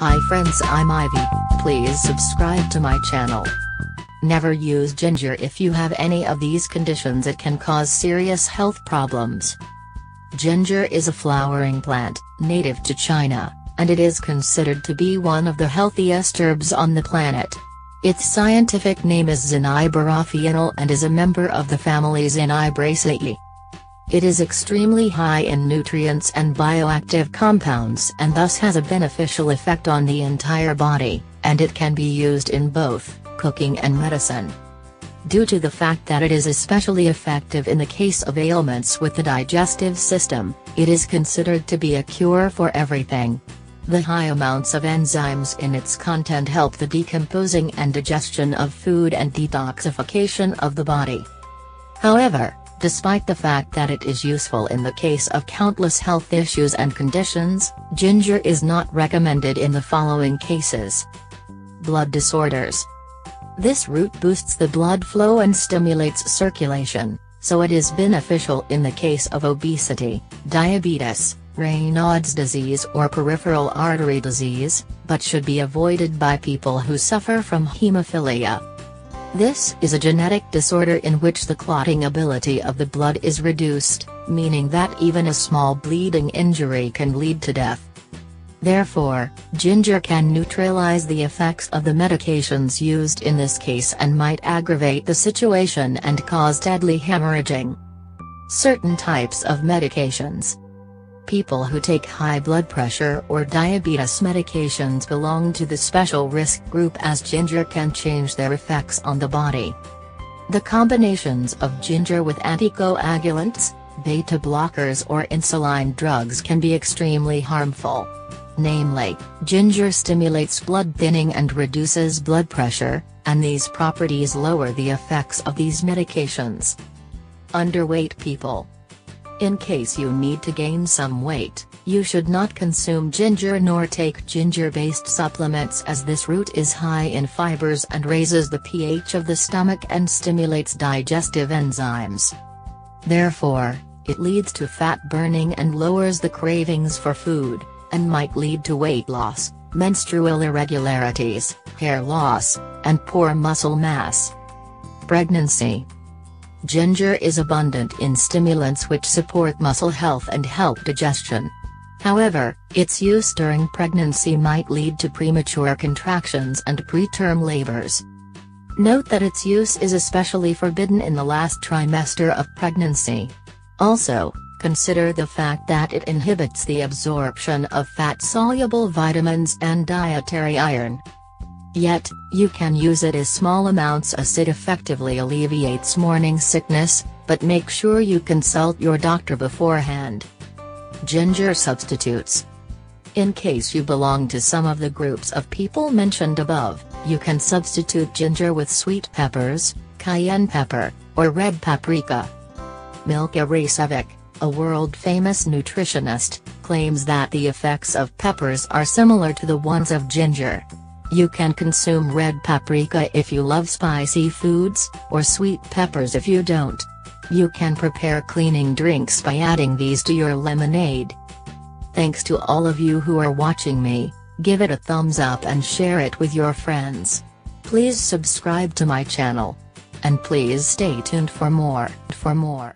Hi friends I'm Ivy, please subscribe to my channel. Never use ginger if you have any of these conditions it can cause serious health problems. Ginger is a flowering plant, native to China, and it is considered to be one of the healthiest herbs on the planet. Its scientific name is Zingiber officinale and is a member of the family Zingiberaceae. It is extremely high in nutrients and bioactive compounds and thus has a beneficial effect on the entire body, and it can be used in both cooking and medicine. Due to the fact that it is especially effective in the case of ailments with the digestive system, it is considered to be a cure for everything. The high amounts of enzymes in its content help the decomposing and digestion of food and detoxification of the body. However, Despite the fact that it is useful in the case of countless health issues and conditions, ginger is not recommended in the following cases. Blood disorders. This root boosts the blood flow and stimulates circulation, so it is beneficial in the case of obesity, diabetes, Raynaud's disease or peripheral artery disease, but should be avoided by people who suffer from hemophilia. This is a genetic disorder in which the clotting ability of the blood is reduced, meaning that even a small bleeding injury can lead to death. Therefore, ginger can neutralize the effects of the medications used in this case and might aggravate the situation and cause deadly hemorrhaging. Certain types of medications People who take high blood pressure or diabetes medications belong to the special risk group as ginger can change their effects on the body. The combinations of ginger with anticoagulants, beta blockers or insulin drugs can be extremely harmful. Namely, ginger stimulates blood thinning and reduces blood pressure, and these properties lower the effects of these medications. Underweight people in case you need to gain some weight, you should not consume ginger nor take ginger-based supplements as this root is high in fibers and raises the pH of the stomach and stimulates digestive enzymes. Therefore, it leads to fat burning and lowers the cravings for food, and might lead to weight loss, menstrual irregularities, hair loss, and poor muscle mass. Pregnancy Ginger is abundant in stimulants which support muscle health and help digestion. However, its use during pregnancy might lead to premature contractions and preterm labors. Note that its use is especially forbidden in the last trimester of pregnancy. Also, consider the fact that it inhibits the absorption of fat-soluble vitamins and dietary iron. Yet, you can use it as small amounts as it effectively alleviates morning sickness, but make sure you consult your doctor beforehand. Ginger substitutes. In case you belong to some of the groups of people mentioned above, you can substitute ginger with sweet peppers, cayenne pepper, or red paprika. Milka Racevic, a world-famous nutritionist, claims that the effects of peppers are similar to the ones of ginger. You can consume red paprika if you love spicy foods, or sweet peppers if you don't. You can prepare cleaning drinks by adding these to your lemonade. Thanks to all of you who are watching me, give it a thumbs up and share it with your friends. Please subscribe to my channel. And please stay tuned for more, for more.